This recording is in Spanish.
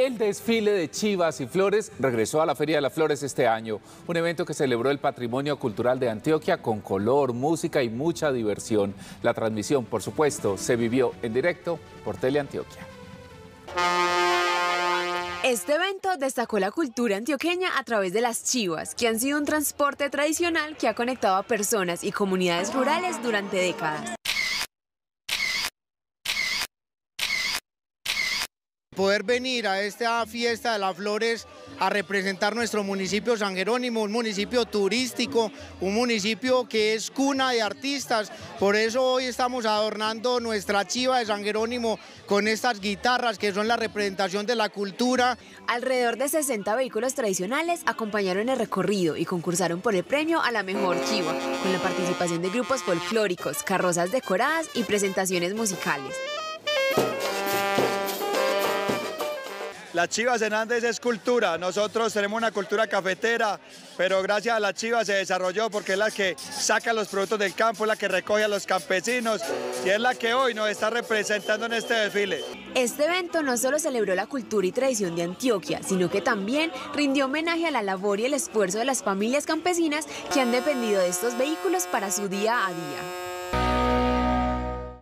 El desfile de Chivas y Flores regresó a la Feria de las Flores este año, un evento que celebró el patrimonio cultural de Antioquia con color, música y mucha diversión. La transmisión, por supuesto, se vivió en directo por Teleantioquia. Este evento destacó la cultura antioqueña a través de las chivas, que han sido un transporte tradicional que ha conectado a personas y comunidades rurales durante décadas. Poder venir a esta fiesta de las flores a representar nuestro municipio San Jerónimo, un municipio turístico, un municipio que es cuna de artistas. Por eso hoy estamos adornando nuestra chiva de San Jerónimo con estas guitarras que son la representación de la cultura. Alrededor de 60 vehículos tradicionales acompañaron el recorrido y concursaron por el premio a la mejor chiva, con la participación de grupos folclóricos, carrozas decoradas y presentaciones musicales. Las Chivas Hernández es cultura, nosotros tenemos una cultura cafetera, pero gracias a las Chivas se desarrolló porque es la que saca los productos del campo, es la que recoge a los campesinos y es la que hoy nos está representando en este desfile. Este evento no solo celebró la cultura y tradición de Antioquia, sino que también rindió homenaje a la labor y el esfuerzo de las familias campesinas que han dependido de estos vehículos para su día a día.